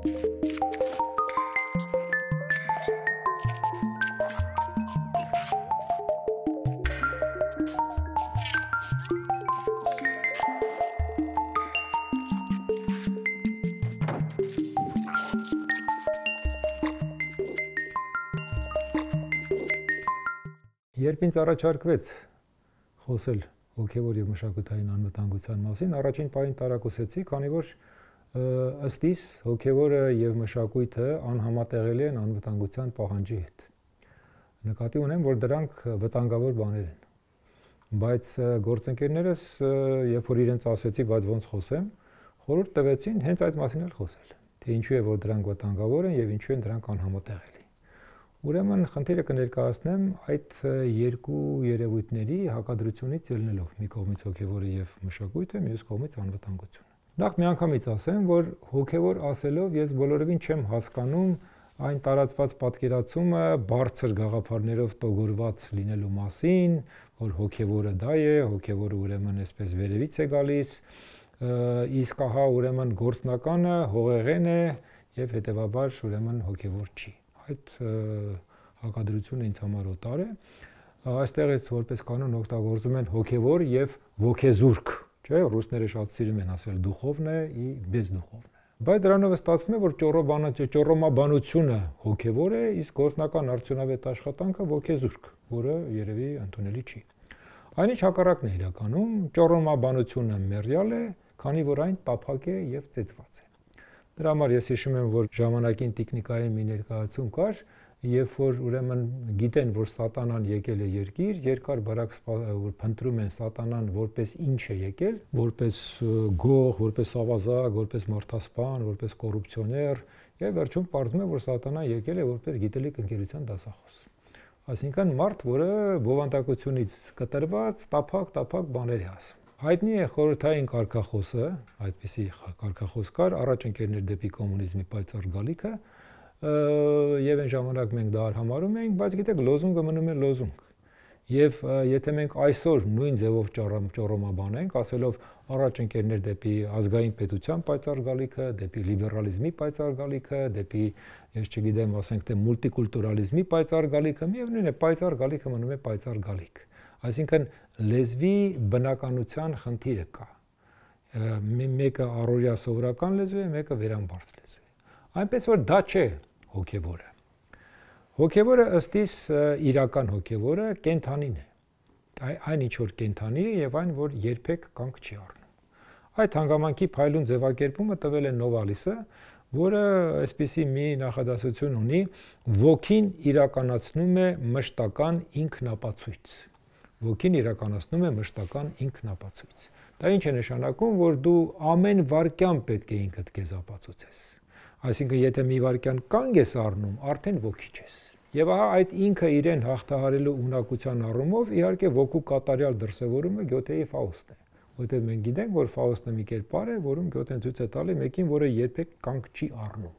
Երբ ինձ առաջարկվեց խոսել հոգևոր եւ մշակութային անվտանգության մասին, առաջին պահին տարակուսեցի, քանի որ ըստ իս հոգևորը եւ մշակույթը անհամատեղելի են անվտանգության պահանջի հետ։ Նկատի ունեմ, որ դրանք վտանգավոր բաներ են։ Բայց գործընկերներս, երբ որ իրենց ասեցի, բայց ոնց խոսեմ, խորհուրդ տվեցին հենց այդ մասին էլ խոսել, թե ինչու է որ դրանք վտանգավոր են եւ ինչու են դրանք անհամատեղելի։ Ուրեմն խնդիրը կներկայացնեմ այդ երկու երևույթների հակադրությունից ելնելով՝ մի կողմից հոգևորը եւ մշակույթը, մյուս կողմից անվտանգությունը։ Նախ միանգամից ասեմ, որ հոգևոր ասելով ես բոլորովին չեմ հասկանում այն տարածված պատկերացումը բարձր գաղափարներով տողորված լինելու մասին, որ հոգևորը դա է, հոգևորը ուրեմն այսպես վերևից է գալիս, իսկ ահա ուրեմն գործնականը հողեղեն է եւ հետեւաբար ուրեմն հոգևոր չի այդ հակադրությունը ինձ համար օտար է այստեղ էս որպես կանոն օգտագործում են հոգևոր եւ ոգեզուրկ Չէ, ռուսները շատ սիրում են ասել «դուխովնը» ի «бездуховնը»։ Բայց դրանով ստացվում է, որ ճորոբանը ճորոմաբանությունը հոգևոր է, իսկ գործնական արդյունավետ աշխատանքը ոգեզուրկ, որը երևի ընդունելի չի։ Այնիչ հակառակն է իրականում, ճորոմաբանությունը մերյալ է, քանի որ այն տափակ է եւ ծեծված է։ Դրա համար ես հիշում եմ, որ ժամանակին տեխնիկայի մի ներկայացում կար, երբ որ ուրեմն գիտեն, որ սատանան եկել է երկիր, երկար բարակ որ փնտրում են սատանան որպես ինչ է եկել, որպես գող, որպես ավազակ, որպես մարդասպան, որպես կոռուպցիոներ, եւ վերջում պարզվում է, որ սատանան եկել է որպես գիտելիք ընկերության դասախոս։ Այսինքն մարդ, որը բովանդակությունից կտրված, տափակ-տափակ բաներ է ասում։ Հայտնի է խորհրդային կարգախոսը, այդպիսի կարգախոս կար, առաջ ընկերներ դեպի կոմունիզմի պայծառ գալիքը, եւ այն ժամանակ մենք դա արհամարում էինք, բայց գիտեք, լոզունգը մնում է լոզունգ։ Եվ եթե մենք այսօր նույն ձևով ճոռոմաբանենք, ասելով առաջ ընկերներ դեպի ազգային պետության պայծառ գալիքը, դեպի լիբերալիզմի պայծառ գալիքը, դեպի, ես չգիտեմ, ասենք թե մուլտիկուլտուրալիզմի պայծառ գալիքը, միևնույն է, պայծառ գալիքը մնում է պայծառ գալիք։ Այսինքն լեզվի բնականության խնդիրը կա։ Մեկը առօրյա սովորական լեզու է, մեկը վերամբարձ լեզու է։ Այնպես որ դա չէ հոգևորը։ Հոգևորը ըստ իս իրական հոգևորը կենթանին է։ Այն ինչ որ կենթանի է եւ այն որ երբեք կանգ չի առնում։ Այդ հանգամանքի փայլուն ձևակերպումը տվել է Նովալիսը, որը այսպիսի մի նախադասություն ունի՝ ոգին իրականացնում է մշտական ինքնապացույց ոգին իրականացնում է մշտական ինքնապացույց։ Դա ինչ է նշանակում, որ դու ամեն վարքյան պետք է ինքդ քեզ ապացուցես։ Այսինքն, եթե մի վարքյան կանգ ես առնում, արդեն ոգի ես։ Եվ ահա այդ ինքը իրեն հաղթահարելու ունակության առումով իհարկե ոգու կատարյալ դրսևորումը Գյոթեի Ֆաուստն է որտեղ մենք գիտենք, որ Ֆաուստը մի կերպար է, որում Գյոթեն ցույց է տալի մեկին, որը երբեք կանգ չի առնում։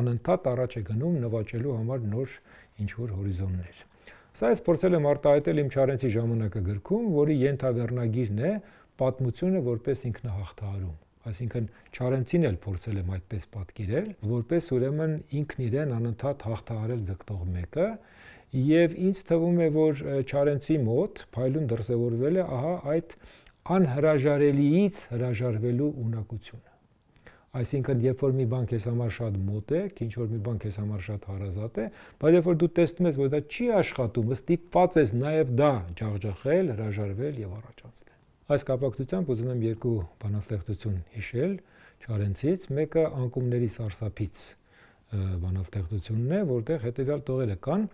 Անընդհատ առաջ է գնում նվաճելու համար նոր ինչ որ հորիզոններ։ Սա ես փորձել եմ արտահայտել իմ Չարենցի ժամանակը գրքում, որի ենթավեռնագիրն է պատմությունը որպես ինքնահաղթահարում։ Այսինքն Չարենցին էլ փորձել եմ այդպես պատկերել, որպես ուրեմն ինքն իրեն անընդհատ հաղթահարել ձգտող մեկը, եւ ինձ թվում է, որ Չարենցի մոտ փայլուն դրսևորվել է ահա այդ անհրաժարելիից հրաժարվելու ունակությունը։ Այսինքն, երբ որ մի բան քեզ համար շատ մոտ է, ինչ որ մի բան քեզ համար շատ հարազատ է, բայց երբ որ դու տեսնում ես, որ դա չի աշխատում, ստիպված ես նաև դա ջախջախել, հրաժարվել եւ առաջ անցնել։ Այս կապակցությամբ ուզում եմ երկու բանաստեղծություն հիշել Չարենցից, մեկը անկումների սարսափից բանաստեղծությունն է, որտեղ հետեւյալ տողերը կան,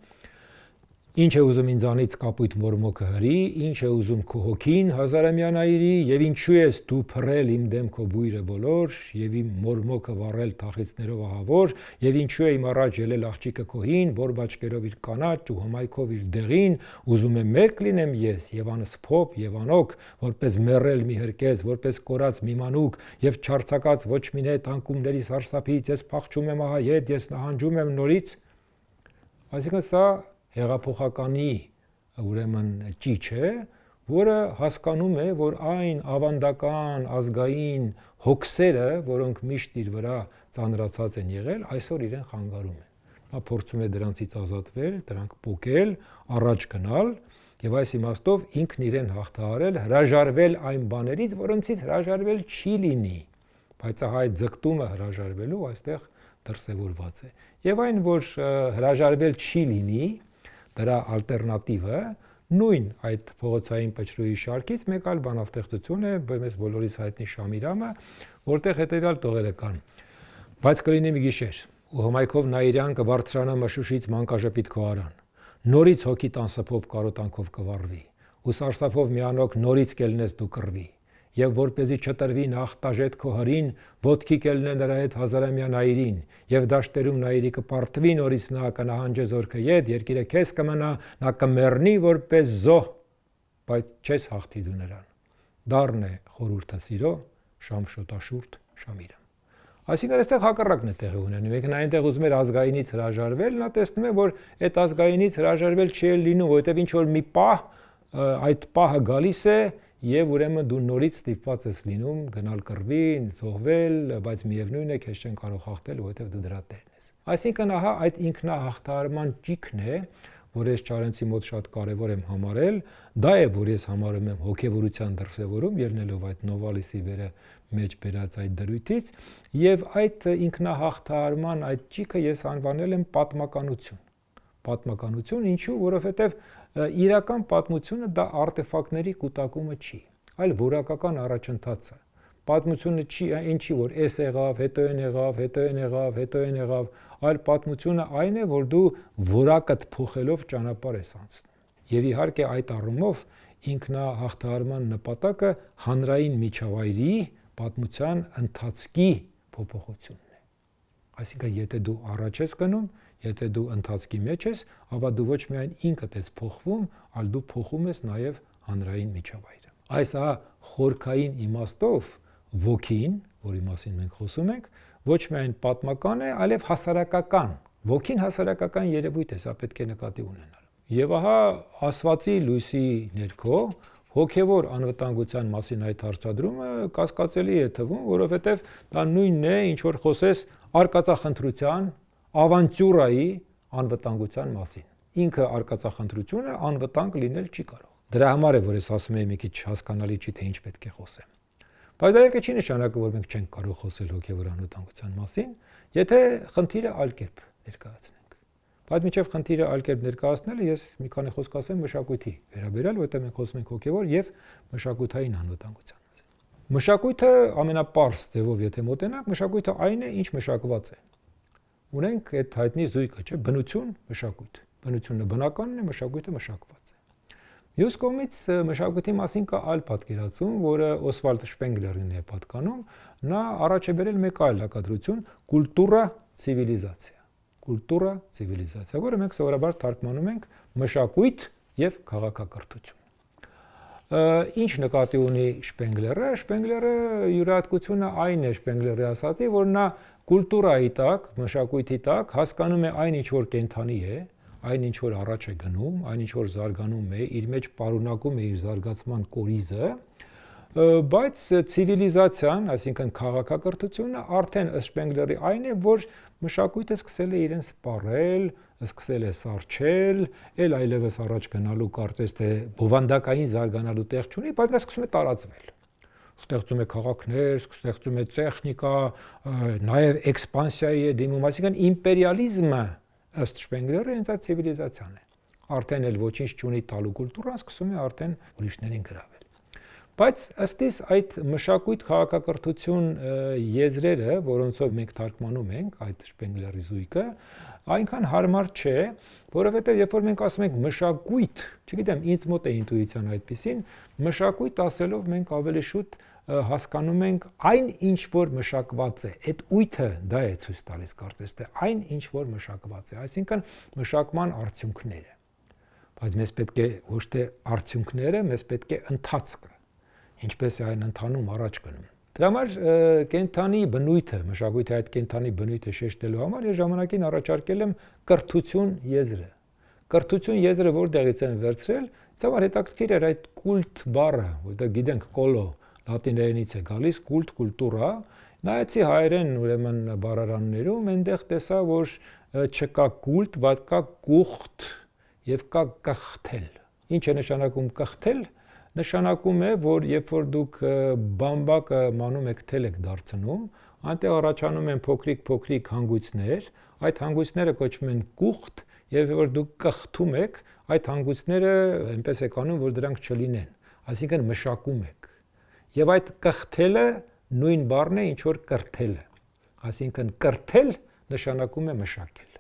Ինչ է ուզում ինձանից կապույտ մորմոքը հրի, ինչ է ուզում քո հոգին հազարամյանայրի, եւ ինչու ես դու փռել իմ դեմ քո բույրը բոլոր, եւ իմ մորմոքը վառել թախիցներով ահավոր, եւ ինչու է իմ առաջ ելել աղջիկը քոհին, որ բաճկերով իր կանաչ ու հմայքով իր դեղին, ուզում եմ մեկ լինեմ ես եւ անսփոփ եւ անոք, որպես մեռել մի հրկես, որպես կորած մի մանուկ եւ չարցակած ոչ մի հետ անկումների սարսափից ես փախչում եմ ահա ետ, ես նահանջում եմ նորից։ Այսինքն սա հեղափոխականի ուրեմն ճիչ է, որը հասկանում է, որ այն ավանդական ազգային հոգսերը, որոնք միշտ իր վրա ծանրացած են եղել, այսօր իրեն խանգարում են։ Նա փորձում է դրանցից ազատվել, դրանք փոկել, առաջ գնալ եւ այս իմաստով ինքն իրեն հաղթահարել, հրաժարվել այն բաներից, որոնցից հրաժարվել չի լինի։ Բայց ահա այդ ձգտումը հրաժարվելու այստեղ դրսևորված է։ Եվ այն, որ հրաժարվել չի լինի, դրա ալտերնատիվը նույն այդ փողոցային պճրուի շարքից մեկ այլ բանավտեղծություն է, մեզ բոլորիս հայտնի Շամիրամը, որտեղ հետեւյալ տողերը կան։ Բայց կլինի մի գիշեր, ու հմայքով Նաիրյան կբարձրանա մշուշից մանկաժպիտ քոարան։ Նորից հոգի տանսփով կարոտանքով կվառվի, ու սարսափով միանոք նորից կելնես դու կռվի եւ որ เป զի չտրվի նախտաժետ քո հրին, ոտքի կելնե նրա հետ հազարամյա նայիրին, եւ դաշտերում նայիրի կպարտվի նորից նա կնահանջե զորքը յետ, երկիրը քեզ կմնա, նա կմեռնի որպես զոհ, բայց չես հաղթի դու նրան։ Դառն է խորուրդը սիրո, շամշոտաշուրտ շամիրը։ Այսինքն այստեղ հակառակն է տեղի ունենում։ Եկն այնտեղ ուզում էր ազգայինից հրաժարվել, նա տեսնում է, որ այդ ազգայինից հրաժարվել չի լինում, որովհետև ինչ որ մի պահ այդ պահը գալիս է եւ ուրեմն դու նորից ստիպված ես լինում գնալ կռվին, զոհվել, բայց միևնույն է քեզ չեն կարող հաղթել, որովհետեւ դու դրա տերն ես։ Այսինքն ահա այդ ինքնահաղթարման ճիքն է, որ ես Չարենցի մոտ շատ կարևոր եմ համարել, դա է, որ ես համարում եմ հոգեվորության դրսևորում, ելնելով այդ Նովալիսի վերը մեջ բերած այդ դրույթից, եւ այդ ինքնահաղթարման այդ ճիքը ես անվանել եմ պատմականություն։ Պատմականություն, ինչու, որովհետեւ իրական պատմությունը դա արտեֆակտների կൂട്ടակումը չի, այլ որակական առաջընթաց է։ Պատմությունը չի ինչի որ էս եղավ, հետո են եղավ, հետո են եղավ, հետո են եղավ, այլ պատմությունը այն է, որ դու որակդ փոխելով ճանապարհ ես անցնում։ Եվ իհարկե այդ առումով ինքնահաղթահարման նպատակը հանրային միջավայրի պատմության ընթացքի փոփոխությունն է։ Այսինքն եթե դու առաջ ես գնում, Եթե դու ընթացքի մեջ ես, ապա դու ոչ միայն ինքդ ես փոխվում, այլ դու փոխում ես նաև հանրային միջավայրը։ Այս ահա խորքային իմաստով ոգին, որի մասին մենք խոսում ենք, ոչ միայն պատմական է, այլև հասարակական։ Ոգին հասարակական երևույթ է, սա պետք է նկատի ունենալ։ Եվ ահա ասվածի լույսի ներքո հոգևոր անվտանգության մասին այդ հարցադրումը կասկածելի է թվում, որովհետև դա նույնն է, ինչ որ խոսես արկածախնդրության ավանտյուրայի անվտանգության մասին։ Ինքը արկածախնդրությունը անվտանգ լինել չի կարող։ Դրա համար է, որ ես ասում եմ մի քիչ հասկանալի չի թե ինչ պետք է խոսեմ։ Բայց դա եկե չի նշանակում, որ մենք չենք կարող խոսել հոգևոր անվտանգության մասին, եթե խնդիրը այլ կերպ ներկայացնենք։ Բայց միջև խնդիրը այլ կերպ ներկայացնելը ես մի քանի խոսք ասեմ մշակույթի վերաբերյալ, որտեղ մենք խոսում ենք հոգևոր եւ մշակութային անվտանգության մասին։ Մշակույթը ամենապարզ ձևով եթե մոտենանք, մշակույթը այն է, ինչ մշակված է ունենք այդ հայտնի զույգը, չէ, բնություն, մշակույթ։ Բնությունը բնականն է, մշակույթը մշակված է։ Մյուս կողմից մշակույթի մասին կա այլ պատկերացում, որը Օսվալդ Շպենգլերին է պատկանում, նա առաջ է բերել մեկ այլ հակադրություն՝ կուլտուրա, ցիվիլիզացիա։ Կուլտուրա, ցիվիլիզացիա, որը մենք սովորաբար թարգմանում ենք մշակույթ եւ քաղաքակրթություն ինչ նկատի ունի Շպենգլերը, Շպենգլերը յուրահատկությունը այն է Շպենգլերի ասածի, որ նա կուլտուրայի տակ, մշակույթի տակ հասկանում է այն ինչ որ կենթանի է, այն ինչ որ առաջ է գնում, այն ինչ որ զարգանում է, իր մեջ պարունակում է իր զարգացման կորիզը, բայց ցիվիլիզացիան, այսինքն քաղաքակրթությունը արդեն Շպենգլերի այն է, որ մշակույթը սկսել է իրեն սպառել, սկսել է սարչել, ել այլևս առաջ գնալու կարծես թե բովանդակային զարգանալու տեղ չունի, բայց նա սկսում է տարածվել ստեղծում է քաղաքներ, ստեղծում է տեխնիկա, նաև էքսպանսիայի է դիմում, այսինքն իմպերիալիզմը ըստ Շպենգլերի հենց այդ ցիվիլիզացիան է։ Արդեն էլ ոչինչ չունի տալու կուլտուրան, սկսում է արդեն ուրիշներին գրավել։ Բայց ըստիս այդ մշակույթ քաղաքակրթություն եզրերը, որոնցով մենք թարգմանում ենք այդ Շպենգլերի զույգը, այնքան հարմար չէ, որովհետև երբ որ մենք ասում ենք մշակույթ, չգիտեմ, ինձ մոտ է ինտուիցիան այդպեսին, մշակույթ ասելով մենք ավելի շուտ հասկանում ենք այն ինչ որ մշակված է այդ ույթը դա է ցույց տալիս կարծես թե այն ինչ որ մշակված է այսինքն մշակման արդյունքները բայց մեզ պետք է ոչ թե արդյունքները մեզ պետք է ընթացքը ինչպես է այն ընթանում առաջ գնում դրա համար կենթանի բնույթը մշակույթի այդ կենթանի բնույթը շեշտելու համար ես ժամանակին առաջարկել եմ կրթություն եզրը կրթություն եզրը որտեղից են վերցրել Ցավալ հետաքրքիր էր այդ կուլտ բառը, որտեղ գիտենք կոլո լատիներենից է գալիս, կուլտ կուլտուրա, նայեցի հայերեն ուրեմն բառարաններում, այնտեղ տեսա, որ չկա կուլտ, բայց կա կուխտ եւ կա կխթել։ Ինչ է նշանակում կխթել նշանակում է, որ երբ որ դուք բամբակը մանում եք թել եք դարձնում, այնտեղ առաջանում են փոքրիկ-փոքրիկ հանգույցներ, այդ հանգույցները կոչվում են կուխտ, եւ որ դուք կխթում եք, այդ հանգույցները այնպես եք անում, որ դրանք չլինեն, այսինքն մշակում եք։ Եվ այդ կխթելը նույն բառն է, ինչ որ կրթելը։ Այսինքն կրթել նշանակում է մշակել։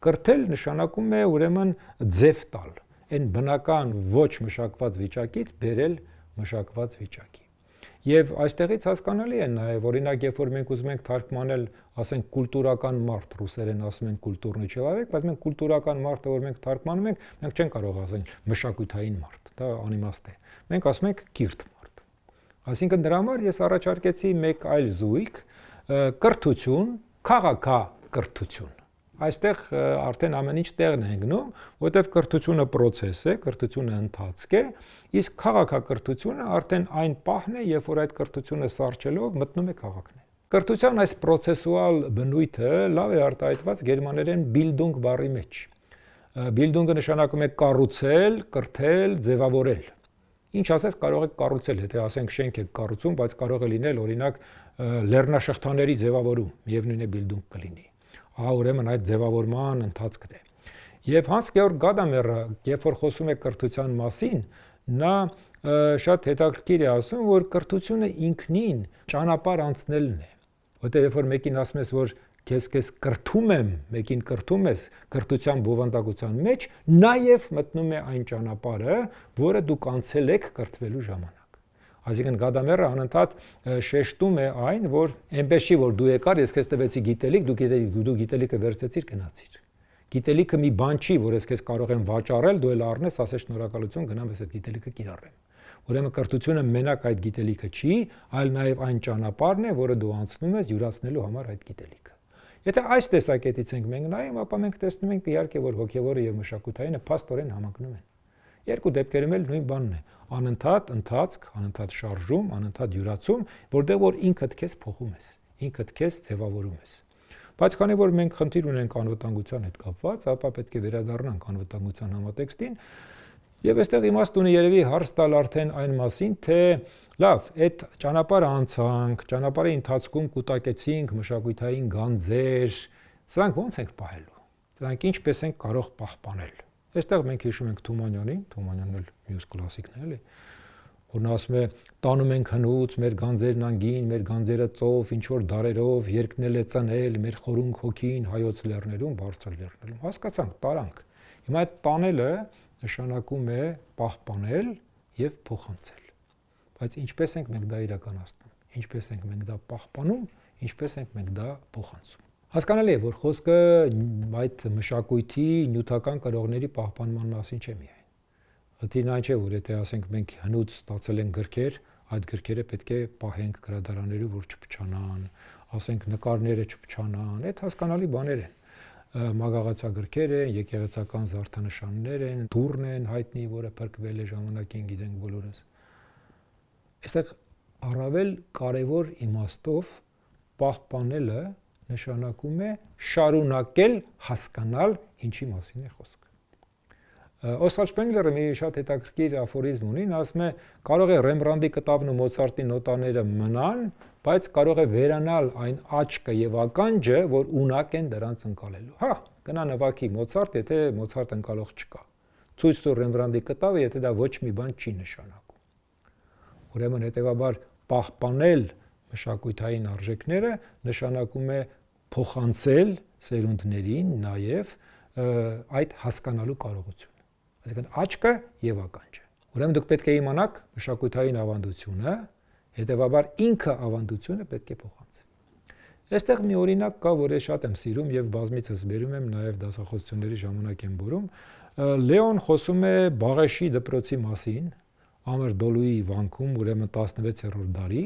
Կրթել նշանակում է ուրեմն ձև տալ այն բնական ոչ մշակված վիճակից բերել մշակված վիճակի։ Եվ այստեղից հասկանալի է նաև, օրինակ, երբ որ մենք ուզում ենք թարգմանել, ասենք, կուլտուրական մարդ, ռուսերեն ասում են կուլտուրնի չելավեք, բայց մենք կուլտուրական մարդը, որ մենք թարգմանում ենք, մենք չենք կարող ասենք մշակութային մարդ, դա անիմաստ է։ Մենք ասում ենք կիրթ մարդ։ Այսինքն դրա համար ես առաջարկեցի մեկ այլ զույգ, կրթություն, քաղաքա կրթություն այստեղ արդեն ամեն ինչ տեղն է ընկնում, որտեղ կրթությունը process է, կրթությունը ընթացք է, իսկ քաղաքակրթությունը արդեն այն պահն է, երբ որ այդ կրթությունը սարճելով մտնում է քաղաքն Կրթության այս processual բնույթը լավ է արտահայտված գերմաներեն bildung բառի մեջ։ Bildung-ը նշանակում է կառուցել, կրթել, ձևավորել։ Ինչ ասես կարող եք կառուցել, եթե ասենք շենք եք կառուցում, բայց կարող է լինել օրինակ լեռնաշղթաների ձևավորում, միևնույն է bildung կլինի ահա ուրեմն այդ ձևավորման ընթացքն է։ Եվ Հանս Գեորգ Գադամերը, երբ որ խոսում է կրթության մասին, նա շատ հետաքրքիր է ասում, որ կրթությունը ինքնին ճանապարհ անցնելն է։ Որտեղ երբ որ մեկին ասում ես, որ քեզ քեզ կրթում եմ, մեկին կրթում ես կրթության բովանդակության մեջ, նաև մտնում է այն ճանապարհը, որը դուք անցել եք կրթվելու ժամանակ։ Այսինքն Գադամերը անընդհատ շեշտում է այն, որ այնպես չի որ դու եկար, ես քեզ տվեցի գիտելիք, դու գիտելիք, դու գիտելիքը վերցեցիր, գնացիր։ Գիտելիքը մի բան չի, որ ես քեզ կարող եմ վաճառել, դու էլ առնես, ասես շնորհակալություն, գնամ ես այդ գիտելիքը կիրառեմ։ Ուրեմն կրթությունը մենակ այդ գիտելիքը չի, այլ նաև այն ճանապարհն է, որը դու անցնում ես յուրացնելու համար այդ գիտելիքը։ Եթե այս տեսակետից ենք մենք նայում, ապա մենք տեսնում ենք իհարկե, որ հոգևորը եւ մշակութայինը փաստորեն համակնում են։ Երկու դեպքերում էլ նույն բանն է. անընդհատ ընթացք, անընդհատ շարժում, անընդհատ յուրացում, որտեղ որ ինքդ քեզ փոխում ես, ինքդ քեզ ձևավորում ես։ Բայց քանի որ մենք խնդիր ունենք անվտանգության հետ կապված, ապա պետք է վերադառնանք անվտանգության համատեքստին եւ այստեղ իմաստ ունի երևի հարց տալ արդեն այն մասին, թե լավ, այդ ճանապարհը անցանք, ճանապարհի ընթացքում կուտակեցինք մշակութային գանձեր, սրանք ո՞նց ենք պահելու։ Սրանք ինչպես ենք կարող պահպանել Այստեղ մենք հիշում ենք Թումանյանին, Թումանյանն էլ մյուս կլասիկն էլի, որ նա ասում է տանում ենք հնուց, մեր գանձերն անգին, մեր գանձերը ծով, ինչ որ դարերով երկնել է ծնել, մեր խորունք հոգին հայոց լեռներում, բարձր լեռներում։ Հասկացանք, տարանք։ Հիմա այդ տանելը նշանակում է պահպանել եւ փոխանցել։ Բայց ինչպես ենք մենք դա իրականացնում։ Ինչպես ենք մենք դա պահպանում, ինչպես ենք մենք դա փոխանցում։ Հասկանալի է, որ խոսքը այդ մշակույթի նյութական կրողների պահպանման մասին չէ միայն։ Հտին այն չէ, որ եթե ասենք մենք հնուց ստացել ենք գրքեր, այդ գրքերը պետք է պահենք գրադարաններում, որ չփչանան, ասենք նկարները չփչանան, այդ հասկանալի բաներ են մագաղացագրքեր են, եկեղեցական զարդանշաններ են, դուրն են հայտնի, որը փրկվել է ժամանակին, գիտենք բոլորս։ Այստեղ առավել կարևոր իմաստով պահպանելը նշանակում է շարունակել հասկանալ ինչի մասին է խոսքը։ Օսկար Շպենգլերը մի շատ հետաքրքիր աֆորիզմ ունի, նա ասում է, կարող է Ռեմբրանդի կտավն ու Մոցարտի նոտաները մնան, բայց կարող է վերանալ այն աչքը եւ ականջը, որ ունակ են դրանց ընկալելու։ Հա, գնա նվակի Մոցարտ, եթե Մոցարտ ընկալող չկա։ Ցույց տուր Ռեմբրանդի կտավը, եթե դա ոչ մի բան չի նշանակում։ Ուրեմն հետեւաբար պահպանել մշակութային արժեքները նշանակում է փոխանցել սերունդներին նաև այդ հասկանալու կարողությունը։ Այսինքն աչքը եւ ականջը։ Ուրեմն դուք պետք է իմանաք մշակութային ավանդությունը, հետեւաբար ինքը ավանդությունը պետք է փոխանցի։ Այստեղ մի օրինակ կա, որ ես շատ եմ սիրում եւ բազմիցս բերում եմ նաև դասախոսությունների ժամանակ եմ բերում։ Լեոն խոսում է Բաղեշի դպրոցի մասին, Ամեր Դոլուի վանքում, ուրեմն 16-րդ դարի,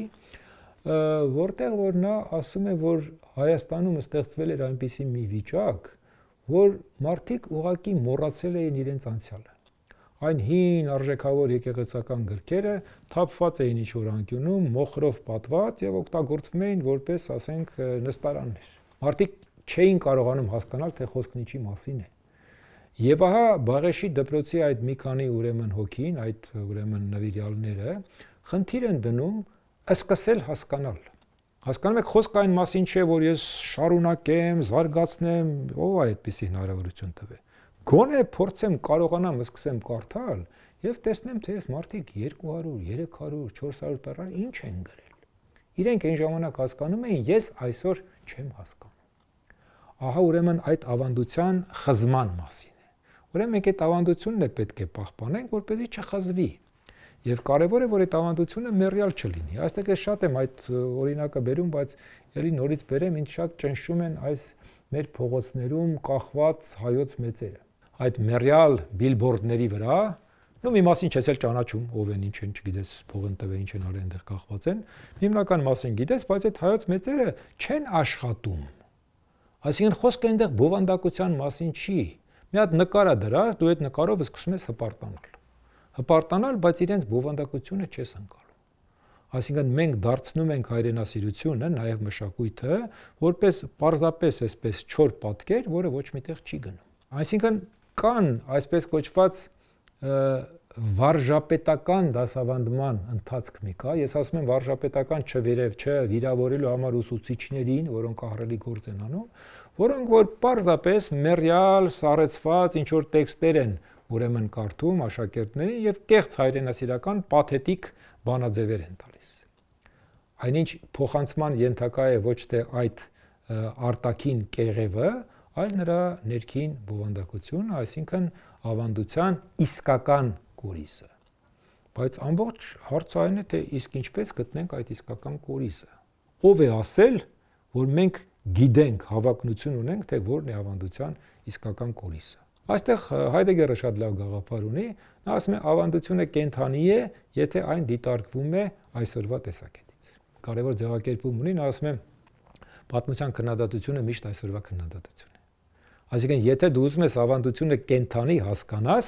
որտեղ որ նա ասում է, որ Հայաստանում ստեղծվել էր այնպիսի մի վիճակ, որ մարդիկ ուղակի մոռացել էին իրենց անցյալը։ այն հին արժեքավոր եկեղեցական գրքերը թափված էին ինչ-որ անկյունում, մոխրով պատված եւ օգտագործվում էին որպես, ասենք, նստարաններ։ Մարդիկ չէին կարողանում հասկանալ, թե խոսքն ինչի մասին է։ Եվ ահա Բաղեշի դպրոցի այդ մի քանի ուրեմն հոգին, այդ ուրեմն նվիրյալները խնդիր են դնում սկսել հասկանալ։ Հասկանում եք, խոսքը այն մասին չէ, որ ես շարունակեմ, զարգացնեմ, ով է այդպիսի հնարավորություն տվե գոնե փորձեմ կարողանամ սկսեմ կարդալ եւ տեսնեմ թե այս մարդիկ 200, 300, 400 տարի ինչ են գրել։ Իրենք այն ժամանակ հասկանում էին, ես այսօր չեմ հասկանում։ Ահա ուրեմն այդ ավանդության խզման մասին է։ Ուրեմն մենք այդ ավանդությունն է պետք է պահպանենք, որպեսզի չխզվի։ Եվ կարևոր է, որ այդ ավանդությունը մեռյալ չլինի։ Այստեղ ես շատ եմ այդ օրինակը բերում, բայց ելի նորից բերեմ, ինձ շատ ճնշում են այս մեր փողոցներում կախված հայոց մեծերը այդ մերյալ բիլբորդների վրա, նո մի մասին չես էլ ճանաչում, ով են, ինչ են, չգիտես, փողն տվե ինչ են արել, այնտեղ կախված են։ Հիմնական մասին գիտես, բայց այդ հայոց մեծերը չեն աշխատում։ Այսինքն խոսքը այնտեղ բովանդակության մասին չի։ Մի հատ նկար է դրա, դու այդ նկարով սկսում ես հպարտանալ։ Հպարտանալ, բայց իրենց բովանդակությունը չես անցալու։ Այսինքն մենք դարձնում ենք հայրենասիրությունը, նաև մշակույթը, որպես պարզապես այսպես չոր պատկեր, որը ոչ միտեղ չի գնում։ Այսինքն կան այսպես կոչված վարժապետական դասավանդման ընթացք մի կա, ես ասում եմ վարժապետական չվերև չվիրավորելու համար ուսուցիչներին, որոնք ահռելի գործ են անում, որոնք որ պարզապես մերյալ սարեցված ինչ որ տեքստեր են ուրեմն կարդում աշակերտներին եւ կեղծ հայրենասիրական պաթետիկ բանաձևեր են տալիս։ Այնինչ փոխանցման ենթակա է ոչ թե այդ արտաքին կեղևը, այլ նրա ներքին բովանդակությունը, այսինքն ավանդության իսկական կորիզը։ Բայց ամբողջ հարցը այն է, թե իսկ ինչպես գտնենք այդ իսկական կորիզը։ Ով է ասել, որ մենք գիտենք, հավակնություն ունենք, թե որն է ավանդության իսկական կորիզը։ Այստեղ Հայդեգերը շատ լավ գաղափար ունի, նա ասում է ավանդությունը կենթանի է, եթե այն դիտարկվում է այսօրվա տեսակետից։ Կարևոր ձևակերպում ունի, նա ասում է պատմության քննադատությունը միշտ այսօրվա քննադատություն Այսինքն, եթե դու ուզում ես ավանդությունը կենթանի հասկանաս,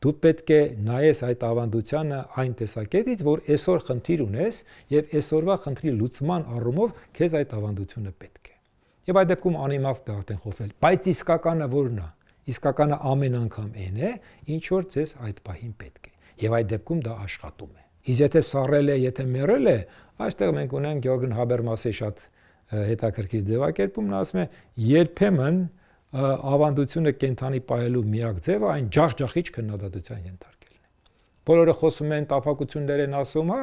դու պետք է նայես այդ ավանդությանը այն տեսակետից, որ այսօր խնդիր ունես եւ այսօրվա խնդրի լուծման առումով քեզ այդ ավանդությունը պետք է։ Եվ այդ դեպքում անիմաստ է արդեն խոսել, բայց իսկականը որն է։ Իսկականը ամեն անգամ այն է, ինչ որ ձեզ այդ պահին պետք է։ Եվ այդ դեպքում դա աշխատում է։ Իսկ եթե սառել է, եթե մեռել է, այստեղ մենք ունենք Գյորգեն Հաբերմասի շատ հետաքրքիր ձևակերպում, նա ասում է երբեմն ավանդությունը կենթանի պահելու միակ ձևը այն ջախջախիչ քննադատության ենթարկելն է։ Բոլորը խոսում են, տափակություններ են ասում, հա,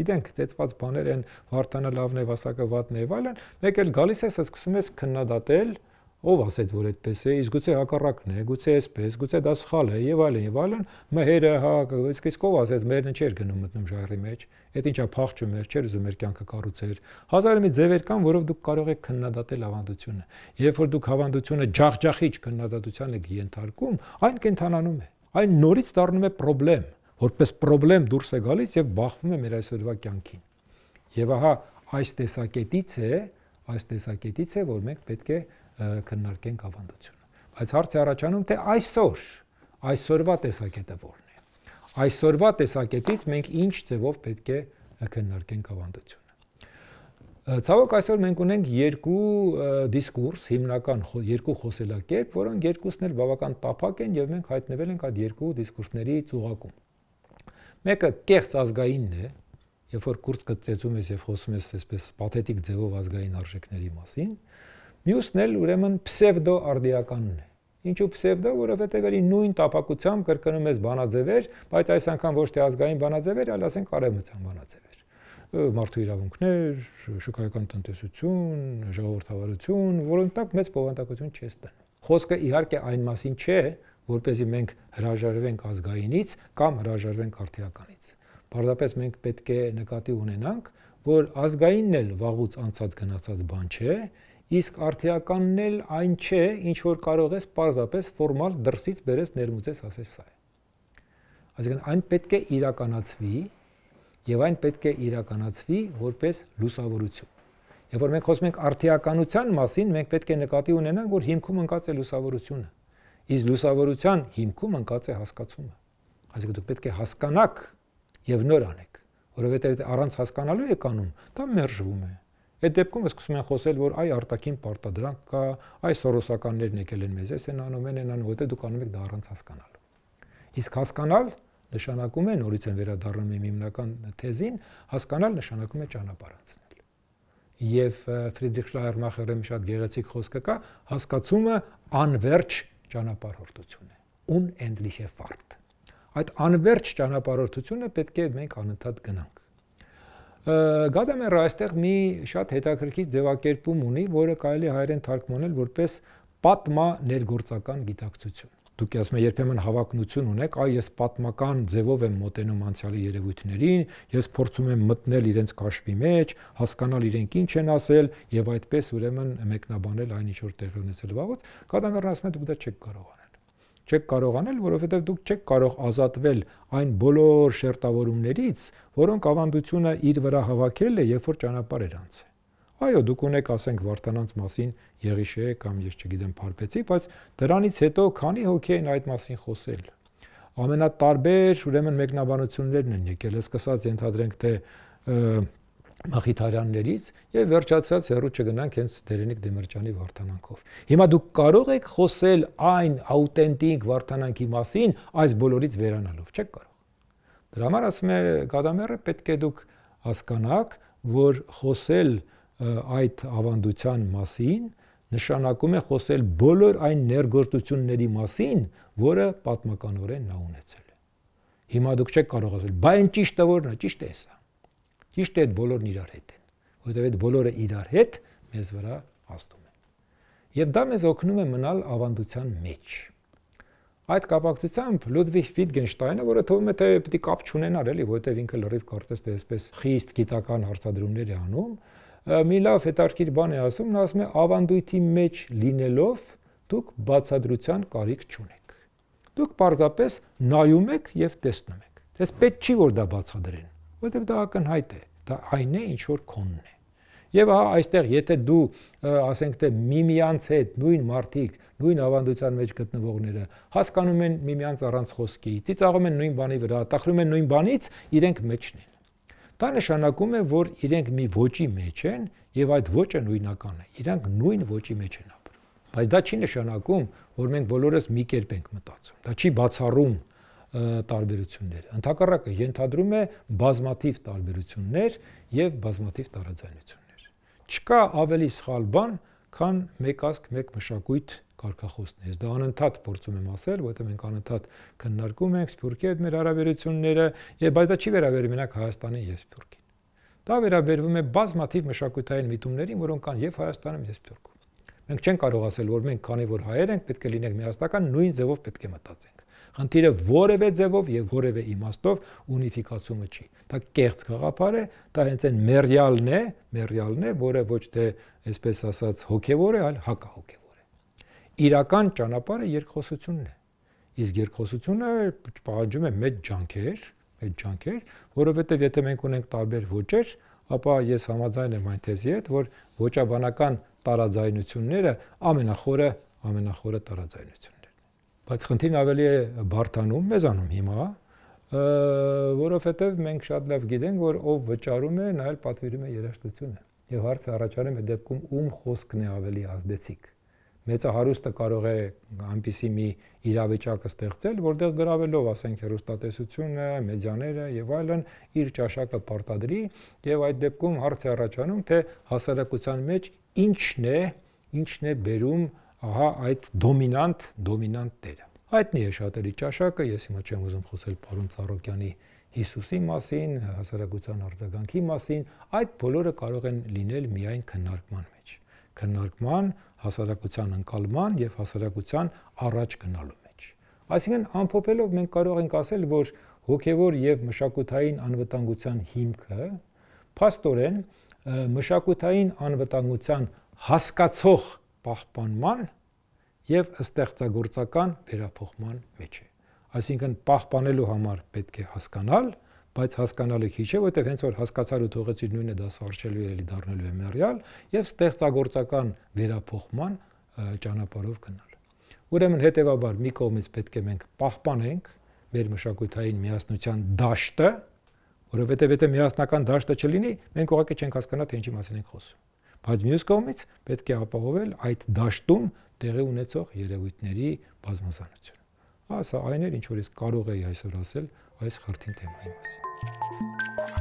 գիտենք, ծեծված բաներ են, վարտանը լավն է, վասակը վատն է, այլն, մեկ էլ գալիս ես, սկսում ես քննադատել ով ասեց որ այդպես է իսկ գուցե հակառակն է գուցե այսպես գուցե դա սխալ է եւ այլն եւ այլն մհերը հա իսկ իսկ ով ասեց մերն չէր գնում մտնում ժայռի մեջ այդ ինչա փախչում էր չէր ուզում մեր կյանքը կառուցեր հազար մի ձևեր կան որով դուք կարող եք քննադատել ավանդությունը երբ որ դուք ավանդությունը ջախջախիչ քննադատության եք ենթարկում այն կենթանանում է այն նորից դառնում է խնդրեմ որպես խնդրեմ դուրս է գալիս եւ բախվում է մեր այսօրվա կյանքին եւ ահա այս տեսակետից է այս տեսակետից է որ մենք պետք է քննարկենք ավանդությունը։ Բայց հարցը առաջանում թե այսօր այսօրվա տեսակետը ո՞րն է։ Այսօրվա տեսակետից մենք ինչ ձևով պետք է քննարկենք ավանդությունը։ Ցավոք այսօր մենք ունենք երկու դիսկուրս, հիմնական երկու խոսելակերպ, որոնք երկուսն էլ բավական տափակ են եւ մենք հայտնվել ենք այդ երկու դիսկուրսների ծուղակում։ Մեկը կեղծ ազգայինն է, երբ որ կուրտ կծեցում ես եւ խոսում ես այսպես պաթետիկ ձևով ազգային արժեքների մասին, Մյուսն էլ ուրեմն պսևդո արդիականն է։ Ինչու պսևդո, որովհետև երի նույն տապակությամբ կրկնում ես բանաձևեր, բայց այս անգամ ոչ թե ազգային բանաձևեր, այլ ասենք արևմտյան բանաձևեր։ Մարդու իրավունքներ, շուկայական տնտեսություն, ժողովրդավարություն, որոնք տակ մեծ բովանդակություն չես տնում։ Խոսքը իհարկե այն մասին չէ, որ เป զի մենք հրաժարվենք ազգայինից կամ հրաժարվենք արդիականից։ Պարզապես մենք պետք է նկատի ունենանք, որ ազգայինն էլ վաղուց անցած գնացած բան չէ, իսկ արդիականն էլ այն չէ, ինչ որ կարող ես պարզապես ֆորմալ դրսից բերես ներմուծես ասես սա է։ Այսինքն այն պետք է իրականացվի եւ այն պետք է իրականացվի որպես լուսավորություն։ Երբ որ մենք խոսում ենք արդիականության մասին, մենք պետք է նկատի ունենանք, որ հիմքում ընկած է լուսավորությունը։ Իսկ լուսավորության հիմքում ընկած է հասկացումը։ Այսինքն դուք պետք է հասկանաք եւ նոր անեք, որովհետեւ առանց հասկանալու եք անում, դա մերժվում է։ Այդ դեպքում սկսում են խոսել, որ այ արտաքին պարտադրանք կա, այ սորոսականներն եկել են մեզ, էս են անում, են անում, որտեղ դուք անում եք դա առանց հասկանալու։ Իսկ հասկանալ նշանակում է նորից են վերադառնում իմ հիմնական թեզին, հասկանալ նշանակում է ճանապարհ անցնել։ Եվ Ֆրիդրիխ Շլայերմախերի մի շատ գեղեցիկ խոսքը կա, հասկացումը անverջ ճանապարհորդություն է։ Unendliche Fahrt։ Այդ անverջ ճանապարհորդությունը պետք է մենք անընդհատ գնանք։ Գադամերը այստեղ մի շատ հետաքրքիր ձևակերպում ունի, որը կարելի հայերեն թարգմանել որպես պատմա ներգործական գիտակցություն դուք ասում եք երբեմն հավակնություն ունեք, այ ես պատմական ձևով եմ մոտենում անցյալի երևույթներին, ես փորձում եմ մտնել իրենց կաշվի մեջ, հասկանալ իրենք ինչ են ասել եւ այդպես ուրեմն մեկնաբանել այն ինչ որ տեղի ունեցել վաղուց, կադամերն ասում է դուք դա չեք կարող Չեք կարող անել, որովհետեւ դուք չեք կարող ազատվել այն բոլոր շերտավորումներից, որոնք ավանդությունը իր վրա հավաքել է, երբ որ ճանապարհ էր անցել։ Այո, դուք ունեք, ասենք, Վարդանանց մասին Եղիշե կամ ես չգիտեմ Փարպեցի, բայց դրանից հետո քանի հոգի են այդ մասին խոսել։ Ամենատարբեր, ուրեմն մեկնաբանություններն են եկել, սկսած ենթադրենք թե Մախիթարյաններից եւ վերջացած հերո չգնանք հենց Դերենիկ Դեմիրճյանի Վարդանանքով։ Հիմա դուք կարող եք խոսել այն աուտենտիկ Վարդանանքի մասին այս բոլորից վերանալով, չեք կարող։ Դրա համար ասում է Գադամերը պետք է դուք հասկանաք, որ խոսել այդ ավանդության մասին նշանակում է խոսել բոլոր այն ներգործությունների մասին, որը պատմականորեն նա ունեցել է։ Հիմա դուք չեք կարող ասել, բա այն ճիշտը որն է, ճիշտ է սա։ Ճիշտ է այդ բոլորն իրար հետ են, որովհետև այդ բոլորը իրար հետ մեզ վրա ազդում են։ Եվ դա մեզ օգնում է մնալ ավանդության մեջ։ Այդ կապակցությամբ Լուդվիգ Վիտգենշտայնը, որը թվում է թե պետք է կապ չունենար, էլի, որովհետև ինքը լրիվ կարծես թե այսպես խիստ գիտական հարցադրումներ է անում, մի լավ հետարքիր բան է ասում, նա ասում է ավանդույթի մեջ լինելով դուք բացադրության կարիք չունեք։ Դուք պարզապես նայում եք եւ տեսնում եք։ Ձեզ պետք չի որ դա բացադրեն, որովհետեւ դա ակնհայտ է։ Դա այն է, ինչ որ քոնն է։ Եվ հա այստեղ եթե դու ասենք թե միմյանց հետ նույն մարդիկ, նույն ավանդության մեջ գտնվողները հասկանում են միմյանց առանց խոսքի, ծիծաղում են նույն բանի վրա, տախրում են նույն բանից, իրենք մեջն են։ Դա նշանակում է, որ իրենք մի ոճի մեջ են եւ այդ ոճը նույնական է։ Իրանք նույն ոճի մեջ են ապրում։ Բայց դա չի նշանակում, որ մենք բոլորս մի կերպ ենք մտածում։ Դա չի բացառում տարբերությունները։ Ընթակառակը ենթադրում է բազմաթիվ տարբերություններ եւ բազմաթիվ տարաձայնություններ։ Չկա ավելի սխալ բան, քան մեկ ազգ, մեկ մշակույթ կարգախոսն է։ Ես դա անընդհատ փորձում եմ ասել, որովհետև մենք անընդհատ քննարկում ենք Սփյուռքի հետ մեր հարաբերությունները, եւ բայց դա չի վերաբերում մենակ Հայաստանին եւ Սփյուռքին։ Դա վերաբերվում է բազմաթիվ մշակութային միտումներին, որոնք կան եւ Հայաստանում եւ Սփյուռքում։ Մենք չենք կարող ասել, որ մենք քանի որ հայեր ենք, պետք է լինենք միասնական, նույն ձևով պետք է մտածենք։ Խնդիրը որևէ ձևով եւ որևէ իմաստով ունիֆիկացումը չի։ Դա կեղծ գաղափար է, դա հենց այն մերյալն է, մերյալն է, որը ոչ թե այսպես ասած հոգեվոր է, այլ հակահոգեվոր իրական ճանապարհը երկխոսությունն է։ Իսկ երկխոսությունը պահանջում է մեծ ջանքեր, մեծ ջանքեր, որովհետև եթե մենք ունենք տարբեր ոճեր, ապա ես համաձայն եմ այն թեզի հետ, որ ոճաբանական տարաձայնությունները ամենախորը ամենախորը տարաձայնություններն են։ Բայց խնդիրն ավելի է բարթանում մեզանում հիմա, որովհետև մենք շատ լավ գիտենք, որ ով վճարում է, նա էլ պատվիրում է երաշտությունը։ Եվ հարցը առաջանում է դեպքում ում խոսքն է ավելի ազդեցիկ մեծահարուստը կարող է այնպիսի մի իրավիճակը ստեղծել, որտեղ գրավելով, ասենք, հերոստատեսությունը, մեդիաները եւ այլն իր ճաշակը պարտադրի եւ այդ դեպքում հարց է առաջանում, թե հասարակության մեջ ինչն է, ինչն է բերում ահա այդ դոմինանտ, դոմինանտ տերը։ Այդնի է շատերի ճաշակը, ես հիմա չեմ ուզում խոսել պարոն Ծառոկյանի Հիսուսի մասին, հասարակության արձագանքի մասին, այդ բոլորը կարող են լինել միայն քննարկման մեջ։ Քննարկման հասարակության ընկալման եւ հասարակության առաջ գնալու մեջ։ Այսինքն ամփոփելով մենք կարող ենք ասել, որ հոգեվոր եւ մշակութային անվտանգության հիմքը փաստորեն մշակութային անվտանգության հասկացող պահպանման եւ ստեղծագործական վերափոխման մեջ է։ Այսինքն պահպանելու համար պետք է հասկանալ, բայց հասկանալը քիչ է, որովհետև հենց որ հասկացար ու թողեցիր նույնը դա սարճելու էլի դառնալու է մեռյալ եւ ստեղծագործական վերափոխման ճանապարհով գնալ։ Ուրեմն հետեւաբար մի կողմից պետք է մենք պահպանենք մեր մշակութային միասնության դաշտը, որովհետև եթե միասնական դաշտը չլինի, մենք ուղղակի չենք հասկանա, թե ինչի մասին ենք խոսում։ Բայց մյուս կողմից պետք է ապահովել այդ դաշտում տեղի ունեցող երևույթների բազմազանությունը։ Հա, սա այն էր, ինչ որ ես կարող էի այսօր ասել այս խրթին թեմայի մասին։